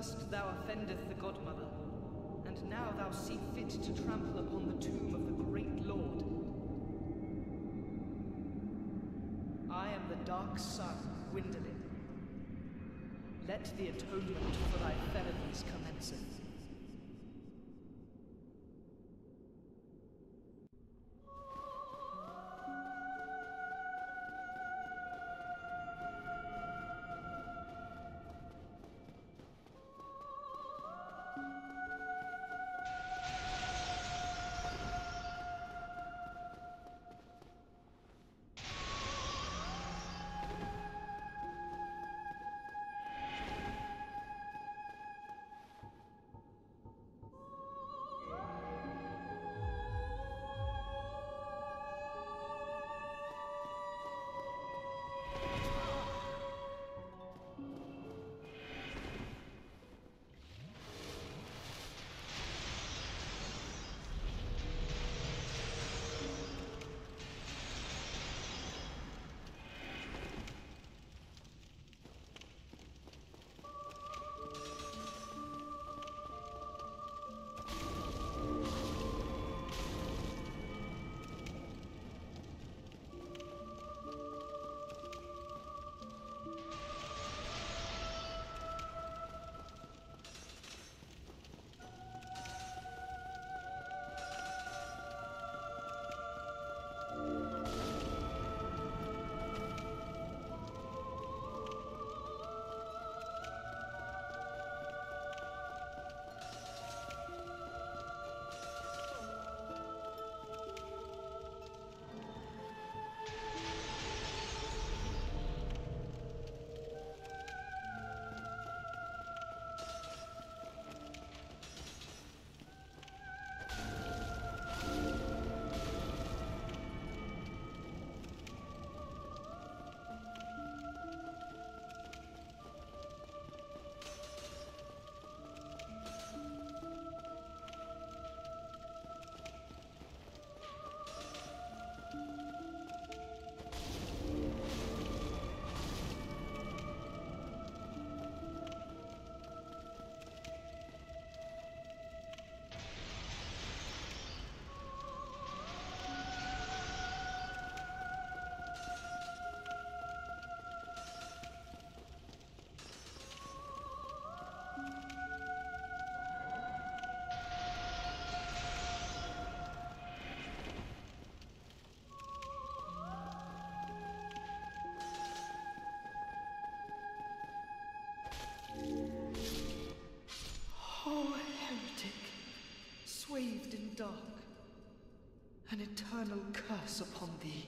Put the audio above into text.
First thou offendeth the Godmother, and now thou see fit to trample upon the tomb of the great Lord. I am the Dark Sun, Gwyndolin. Let the atonement dark, an eternal curse upon thee.